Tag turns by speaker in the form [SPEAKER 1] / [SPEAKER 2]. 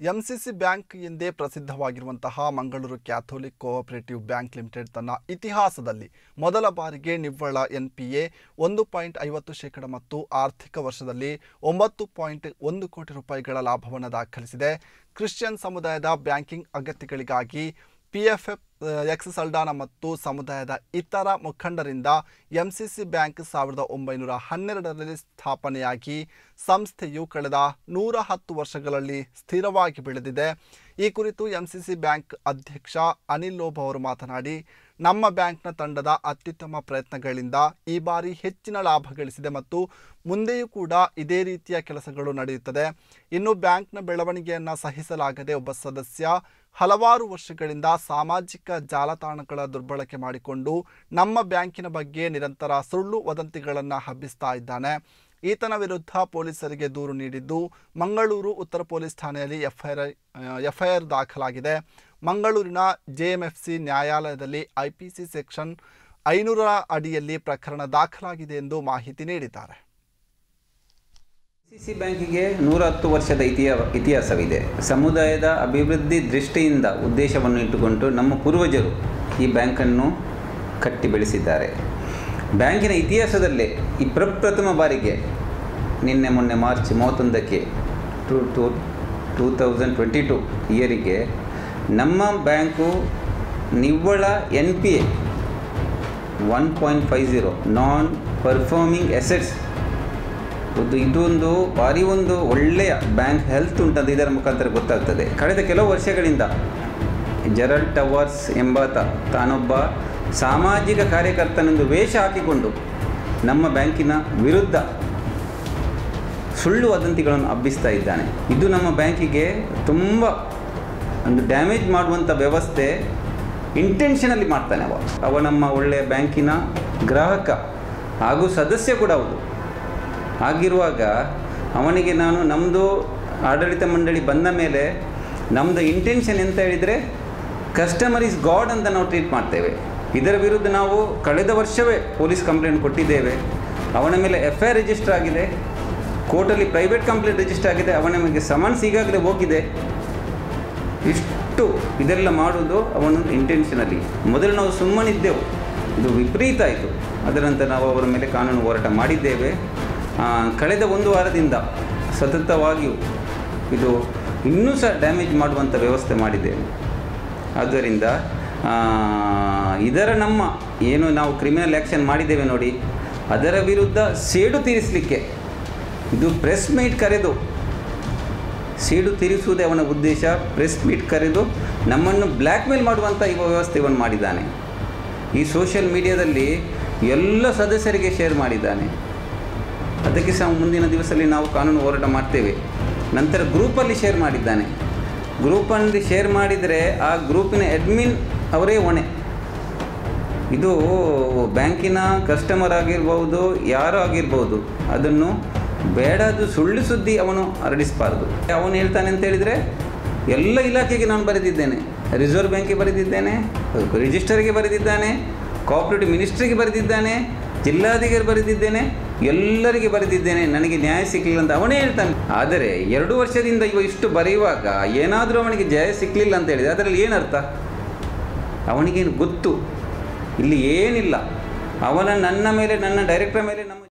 [SPEAKER 1] MCC bank ಎಂದೇ ಪ್ರಸಿದ್ಧವಾಗಿರುವಂತಹ Mangaluru Catholic cooperative bank limited ತನ್ನ ಇತಿಹಾಸದಲ್ಲಿ ಮೊದಲ ಬಾರಿಗೆ ನಿವ್ವಳ ಎನ್ ಪಿ ಎ ಒಂದು ಪಾಯಿಂಟ್ ಐವತ್ತು ಶೇಕಡ ಮತ್ತು ಆರ್ಥಿಕ ವರ್ಷದಲ್ಲಿ ಒಂಬತ್ತು ಪಾಯಿಂಟ್ ಒಂದು ಕೋಟಿ ರೂಪಾಯಿಗಳ ಲಾಭವನ್ನು ದಾಖಲಿಸಿದೆ. ಕ್ರಿಶ್ಚಿಯನ್ ಸಮುದಾಯದ ಬ್ಯಾಂಕಿಂಗ್ ಅಗತ್ಯಗಳಿಗಾಗಿ P F F X Saldanha ಮತ್ತು ಸಮುದಾಯದ ಇತರ ಮುಖಂಡರಿಂದ ಎಂಸಿಸಿ ಬ್ಯಾಂಕ್ ಸಾವಿರದ ಒಂಬೈನೂರ ಹನ್ನೆರಡರಲ್ಲಿ ಸ್ಥಾಪನೆಯಾಗಿ ಸಂಸ್ಥೆಯು ಕಳೆದ ನೂರ ಹತ್ತು ವರ್ಷಗಳಲ್ಲಿ ಸ್ಥಿರವಾಗಿ ಬೆಳೆದಿದೆ. ಈ ಕುರಿತು ಎಂಸಿಸಿ ಬ್ಯಾಂಕ್ ಅಧ್ಯಕ್ಷ ಅನಿಲ್ ಲೋಬ್ ಅವರು ಮಾತನಾಡಿ ನಮ್ಮ ಬ್ಯಾಂಕ್ನ ತಂಡದ ಅತ್ಯುತ್ತಮ ಪ್ರಯತ್ನಗಳಿಂದ ಈ ಬಾರಿ ಹೆಚ್ಚಿನ ಲಾಭ ಗಳಿಸಿದೆ ಮತ್ತು ಮುಂದೆಯೂ ಕೂಡ ಇದೇ ರೀತಿಯ ಕೆಲಸಗಳು ನಡೆಯುತ್ತದೆ. ಇನ್ನು ಬ್ಯಾಂಕ್ನ ಬೆಳವಣಿಗೆಯನ್ನು ಸಹಿಸಲಾಗದೆ ಒಬ್ಬ ಸದಸ್ಯ ಹಲವಾರು ವರ್ಷಗಳಿಂದ ಸಾಮಾಜಿಕ ಜಾಲತಾಣಗಳ ದುರ್ಬಳಕೆ ಮಾಡಿಕೊಂಡು ನಮ್ಮ ಬ್ಯಾಂಕಿನ ಬಗ್ಗೆ ನಿರಂತರ ಸುಳ್ಳು ವದಂತಿಗಳನ್ನು ಹಬ್ಬಿಸ್ತಾ ಇದ್ದಾನೆ. ಈತನ ವಿರುದ್ಧ ಪೊಲೀಸರಿಗೆ ದೂರು ನೀಡಿದ್ದು ಮಂಗಳೂರು ಉತ್ತರ ಪೊಲೀಸ್ ಠಾಣೆಯಲ್ಲಿ ಎಫ್ಐಆರ್ ಎಫ್ಐಆರ್ ದಾಖಲಾಗಿದೆ. ಮಂಗಳೂರಿನ ಜೆಎಂಎಫ್ಸಿ ನ್ಯಾಯಾಲಯದಲ್ಲಿ ಐಪಿಸಿ ಸೆಕ್ಷನ್ ಐನೂರ ಅಡಿಯಲ್ಲಿ ಪ್ರಕರಣ ದಾಖಲಾಗಿದೆ ಎಂದು ಮಾಹಿತಿ ನೀಡಿದ್ದಾರೆ.
[SPEAKER 2] ಸಿ ಸಿ ಬ್ಯಾಂಕಿಗೆ ನೂರ ಹತ್ತು ವರ್ಷದ ಇತಿಹಾ ಇತಿಹಾಸವಿದೆ. ಸಮುದಾಯದ ಅಭಿವೃದ್ಧಿ ದೃಷ್ಟಿಯಿಂದ ಉದ್ದೇಶವನ್ನು ಇಟ್ಟುಕೊಂಡು ನಮ್ಮ ಪೂರ್ವಜರು ಈ ಬ್ಯಾಂಕನ್ನು ಕಟ್ಟಿ ಬೆಳೆಸಿದ್ದಾರೆ. ಬ್ಯಾಂಕಿನ ಇತಿಹಾಸದಲ್ಲೇ ಈ ಪ್ರಪ್ರಥಮ ಬಾರಿಗೆ ನಿನ್ನೆ ಮೊನ್ನೆ March ಮೂವತ್ತೊಂದಕ್ಕೆ two two, two thousand twenty two ಇಯರಿಗೆ ನಮ್ಮ ಬ್ಯಾಂಕು ನಿವ್ವಳ N P A one point five zero non performing assets ಒಂದು, ಇದೊಂದು ಭಾರಿ ಒಂದು ಒಳ್ಳೆಯ ಬ್ಯಾಂಕ್ ಹೆಲ್ತ್ ಉಂಟಂತ ಇದರ ಮುಖಾಂತರ ಗೊತ್ತಾಗ್ತದೆ. ಕಳೆದ ಕೆಲವು ವರ್ಷಗಳಿಂದ ಜೆರಲ್ ಟವರ್ಸ್ ಎಂಬಾತ ತಾನೊಬ್ಬ ಸಾಮಾಜಿಕ ಕಾರ್ಯಕರ್ತನೆಂದು ವೇಷ ಹಾಕಿಕೊಂಡು ನಮ್ಮ ಬ್ಯಾಂಕಿನ ವಿರುದ್ಧ ಸುಳ್ಳು ವದಂತಿಗಳನ್ನು ಹಬ್ಬಿಸ್ತಾ ಇದ್ದಾನೆ. ಇದು ನಮ್ಮ ಬ್ಯಾಂಕಿಗೆ ತುಂಬ ಒಂದು ಡ್ಯಾಮೇಜ್ ಮಾಡುವಂಥ ವ್ಯವಸ್ಥೆ ಇಂಟೆನ್ಷನಲ್ಲಿ ಮಾಡ್ತಾನೆ ಅವ. ಅವ ನಮ್ಮ ಒಳ್ಳೆಯ ಬ್ಯಾಂಕಿನ ಗ್ರಾಹಕ ಹಾಗೂ ಸದಸ್ಯ ಕೂಡ ಹೌದು ಹಾಗಿರುವಾಗ ಅವನಿಗೆ ನಾನು ನಮ್ಮದು ಆಡಳಿತ ಮಂಡಳಿ ಬಂದ ಮೇಲೆ ನಮ್ಮದು ಇಂಟೆನ್ಷನ್ ಎಂತ ಹೇಳಿದರೆ ಕಸ್ಟಮರ್ ಈಸ್ ಗಾಡ್ ಅಂತ ನಾವು ಟ್ರೀಟ್ ಮಾಡ್ತೇವೆ. ಇದರ ವಿರುದ್ಧ ನಾವು ಕಳೆದ ವರ್ಷವೇ ಪೊಲೀಸ್ ಕಂಪ್ಲೇಂಟ್ ಕೊಟ್ಟಿದ್ದೇವೆ. ಅವನ ಮೇಲೆ ಎಫ್ ಐ ಆರ್ ರಿಜಿಸ್ಟರ್ ಆಗಿದೆ. ಕೋರ್ಟಲ್ಲಿ ಪ್ರೈವೇಟ್ ಕಂಪ್ಲೇಂಟ್ ರಿಜಿಸ್ಟರ್ ಆಗಿದೆ. ಅವನ ಮೇಲೆ ಸಮನ್ಸ್ ಈಗಾಗಲೇ ಹೋಗಿದೆ. ಇಷ್ಟು ಇದೆಲ್ಲ ಮಾಡುವುದು ಅವನು ಇಂಟೆನ್ಷನಲ್ಲಿ ಮೊದಲು ನಾವು ಸುಮ್ಮನಿದ್ದೆವು. ಇದು ವಿಪರೀತ ಆಯಿತು ಅದರ ನಂತರ ನಾವು ಅವರ ಮೇಲೆ ಕಾನೂನು ಹೋರಾಟ ಮಾಡಿದ್ದೇವೆ. ಕಳೆದ ಒಂದು ವಾರದಿಂದ ಸತತವಾಗಿಯೂ ಇದು ಇನ್ನೂ ಸಹ ಡ್ಯಾಮೇಜ್ ಮಾಡುವಂಥ ವ್ಯವಸ್ಥೆ ಮಾಡಿದ್ದೇವೆ. ಆದ್ದರಿಂದ ಇದರ ನಮ್ಮ ಏನು ನಾವು ಕ್ರಿಮಿನಲ್ ಆ್ಯಕ್ಷನ್ ಮಾಡಿದ್ದೇವೆ ನೋಡಿ, ಅದರ ವಿರುದ್ಧ ಸೇಡು ತೀರಿಸಲಿಕ್ಕೆ ಇದು ಪ್ರೆಸ್ ಮೀಟ್ ಕರೆದು ಸೇಡು ತೀರಿಸುವುದೇ ಅವನ ಉದ್ದೇಶ. ಪ್ರೆಸ್ ಮೀಟ್ ಕರೆದು ನಮ್ಮನ್ನು ಬ್ಲ್ಯಾಕ್ ಮೇಲ್ ಮಾಡುವಂಥ ವ್ಯವಸ್ಥೆ ಇವನು ಮಾಡಿದ್ದಾನೆ. ಈ ಸೋಷಿಯಲ್ ಮೀಡಿಯಾದಲ್ಲಿ ಎಲ್ಲ ಸದಸ್ಯರಿಗೆ ಶೇರ್ ಮಾಡಿದ್ದಾನೆ. ಅದಕ್ಕೆ ಸಹ ಮುಂದಿನ ದಿವಸದಲ್ಲಿ ನಾವು ಕಾನೂನು ಹೋರಾಟ ಮಾಡ್ತೇವೆ. ನಂತರ ಗ್ರೂಪಲ್ಲಿ ಶೇರ್ ಮಾಡಿದ್ದಾನೆ. ಗ್ರೂಪಲ್ಲಿ ಶೇರ್ ಮಾಡಿದರೆ ಆ ಗ್ರೂಪಿನ ಅಡ್ಮಿನ್ ಅವರೇ ಹೊಣೆ. ಇದು ಬ್ಯಾಂಕಿನ ಕಸ್ಟಮರ್ ಆಗಿರ್ಬೋದು, ಯಾರೋ ಆಗಿರ್ಬೋದು, ಅದನ್ನು ಬೇಡದು ಸುಳ್ಳು ಸುದ್ದಿ ಅವನು ಹರಡಿಸಬಾರ್ದು. ಅವನು ಹೇಳ್ತಾನೆ ಅಂತ ಹೇಳಿದರೆ, ಎಲ್ಲ ಇಲಾಖೆಗೆ ನಾನು ಬರೆದಿದ್ದೇನೆ. ರಿಸರ್ವ್ ಬ್ಯಾಂಕಿಗೆ ಬರೆದಿದ್ದೇನೆ ರಿಜಿಸ್ಟರ್ಗೆ ಬರೆದಿದ್ದಾನೆ ಕೋಆಪ್ರೇಟಿವ್ ಮಿನಿಸ್ಟ್ರಿಗೆ ಬರೆದಿದ್ದಾನೆ, ಜಿಲ್ಲಾಧಿಕಾರಿ ಬರೆದಿದ್ದೇನೆ, ಎಲ್ಲರಿಗೆ ಬರೆದಿದ್ದೇನೆ, ನನಗೆ ನ್ಯಾಯ ಸಿಕ್ಕಲಿಲ್ಲ ಅಂತ ಅವನೇ ಹೇಳ್ತಾನೆ. ಆದರೆ ಎರಡು ವರ್ಷದಿಂದ ಇವ ಇಷ್ಟು ಬರೆಯುವಾಗ ಏನಾದರೂ ಅವನಿಗೆ ಜಯ ಸಿಕ್ಕಲಿಲ್ಲ ಅಂತ ಹೇಳಿದರೆ ಅದರಲ್ಲಿ ಏನರ್ಥ? ಅವನಿಗೇನು ಗೊತ್ತು? ಇಲ್ಲಿ ಏನಿಲ್ಲ. ಅವನ ನನ್ನ ಮೇಲೆ, ನನ್ನ ಡೈರೆಕ್ಟರ್ ಮೇಲೆ ನಮ್ಮ